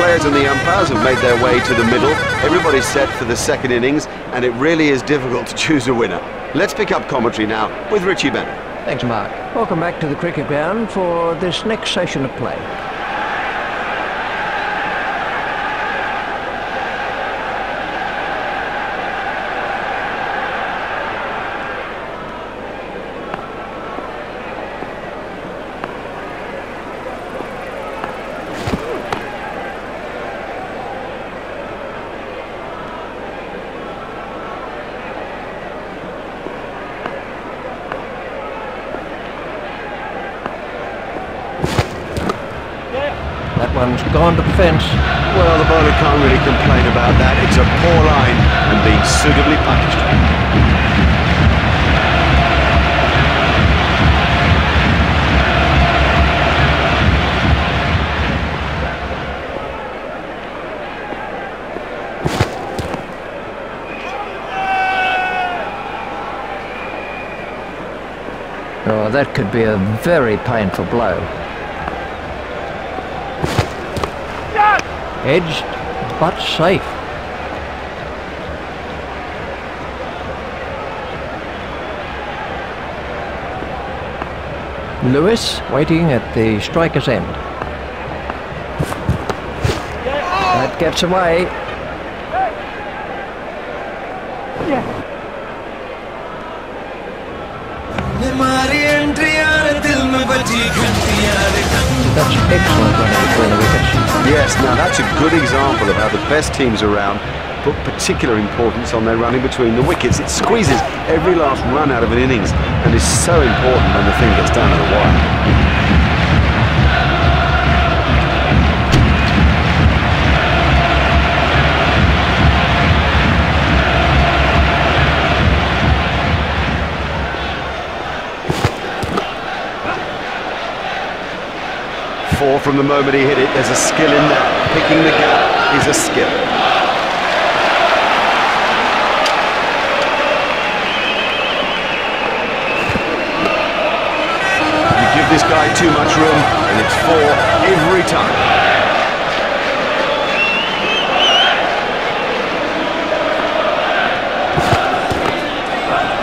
players and the umpires have made their way to the middle. Everybody's set for the second innings, and it really is difficult to choose a winner. Let's pick up commentary now with Richie Benaud. Thanks, Mark. Welcome back to the cricket ground for this next session of play. That one's gone to the fence. Well, the bowler can't really complain about that. It's a poor line and being suitably punished. Oh, that could be a very painful blow. Edged, but safe. Lewis waiting at the striker's end. That gets away. That's excellent running between the wickets. Yes, now that's a good example of how the best teams around put particular importance on their running between the wickets. It squeezes every last run out of an innings and is so important when the thing gets down to the wire. From the moment he hit it. There's a skill in that. Picking the gap is a skill. You give this guy too much room, and it's four every time.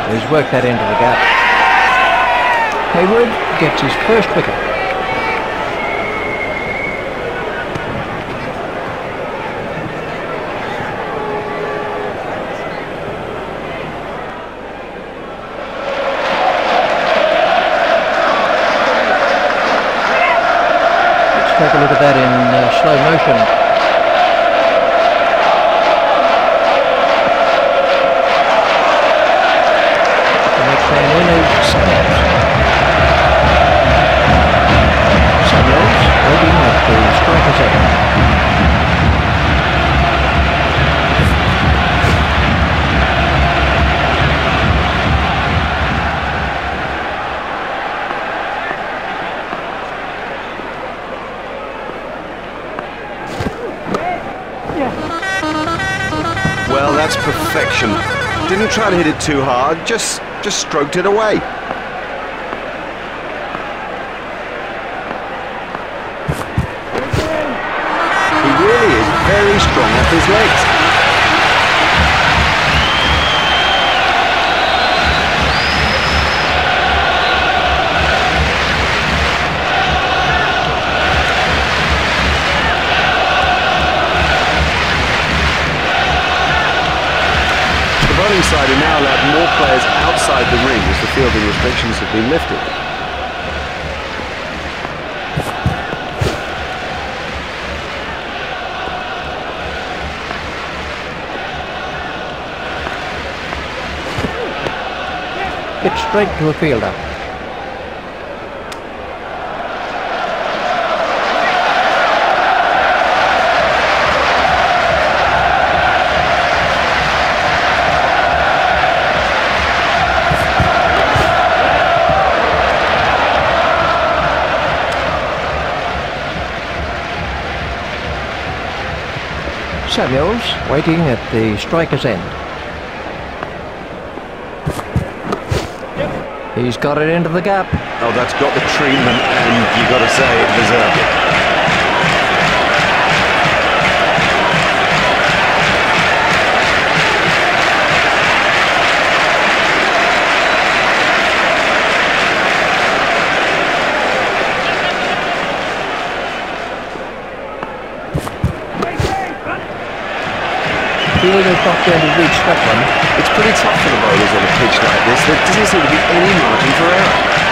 He's worked that into the gap. Hayward gets his first wicket. Take a look at that in uh, slow motion. Didn't try to hit it too hard, just just stroked it away. He really is very strong off his legs. The bowling side are now allowed more players outside the ring as the fielding restrictions have been lifted. Hit straight to a fielder. Samuels waiting at the striker's end. He's got it into the gap. Oh, that's got the treatment, and you've got to say it deserved it. Not going to reach that one. It's pretty tough for the bowlers on a pitch like this. There doesn't seem to be any margin for error.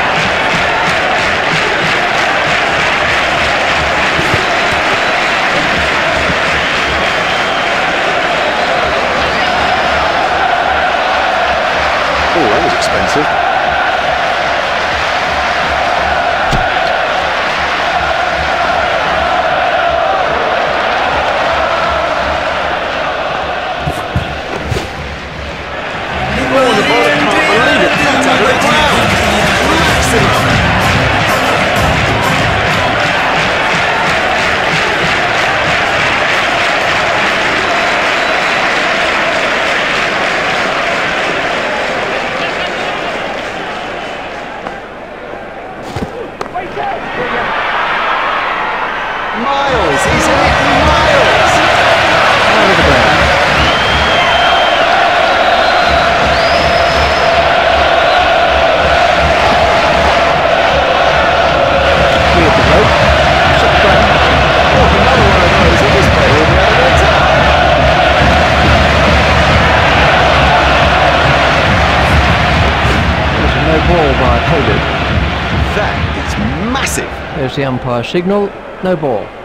The umpire signal, no ball.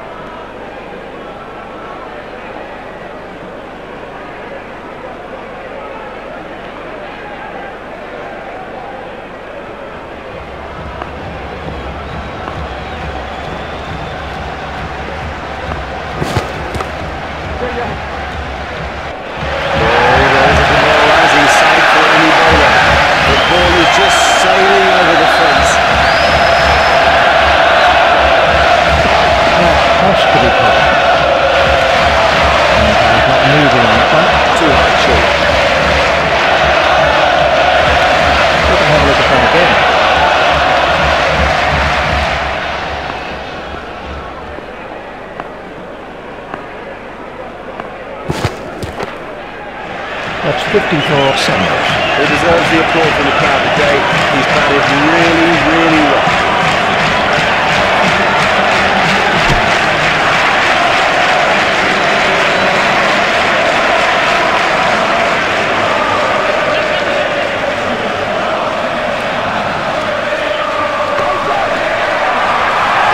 50 for He deserves the applause from the crowd today. He's batted really, really well.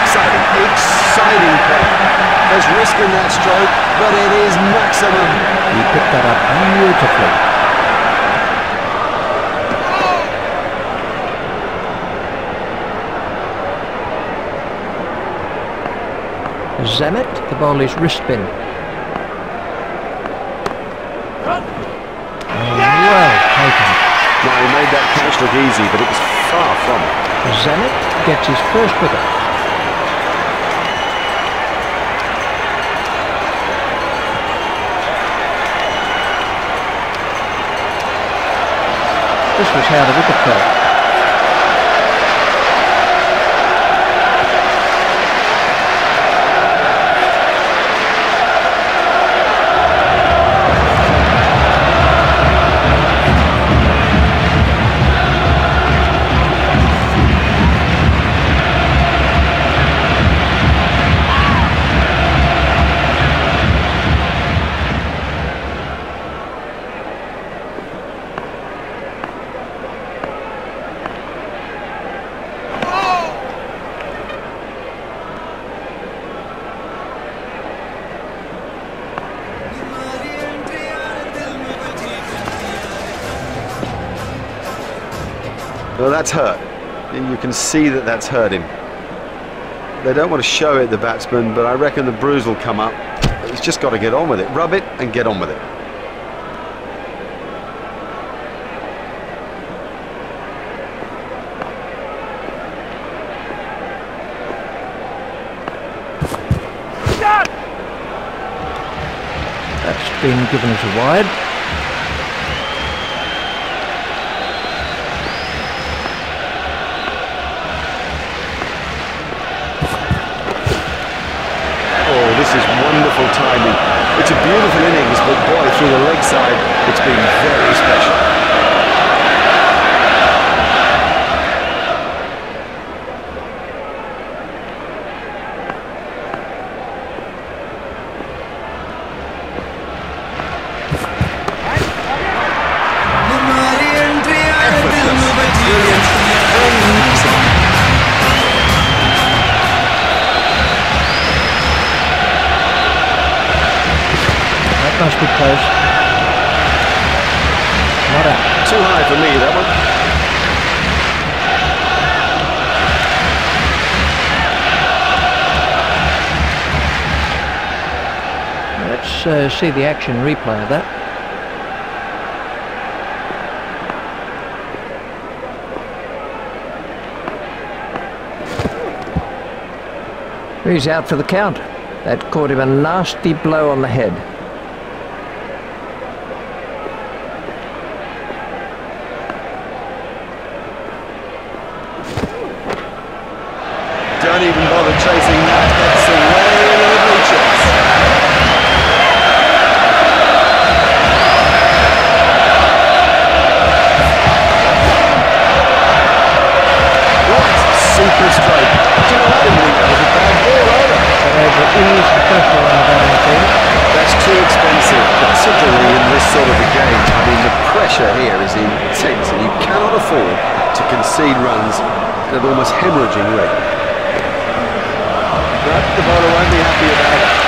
Exciting, exciting play. There's risk in that stroke, but it is maximum. He picked that up beautifully. Zammit, the ball is wrist spin. Oh, well taken. Now he made that catch look easy, but it was far from it. Zammit gets his first wicket. This was how the wicket fell. Well, that's hurt. You can see that that's hurt him. They don't want to show it, the batsman, but I reckon the bruise will come up. He's just got to get on with it. Rub it and get on with it. That's been given as a wide. It's a beautiful innings, but boy, through the leg side, it's been very special. Close. Not out. Too high for me, that one. Let's uh, see the action replay of that. He's out for the count. That caught him a nasty blow on the head. On the batting team. That's too expensive, particularly in this sort of a game. I mean, the pressure here is intense, and you cannot afford to concede runs at an almost hemorrhaging rate. But the bowler won't be happy about it.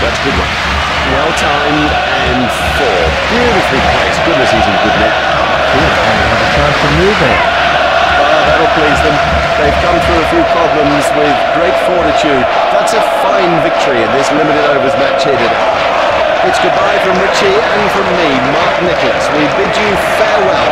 That's good one. Well timed and four. Beautifully placed. Goodness, he's in good net. Have a chance to move there. Ah, that'll please them. They've come through a few problems with great fortitude. That's a fine victory in this limited overs match here today. It's goodbye from Richie and from me, Mark Nicholas. We bid you farewell.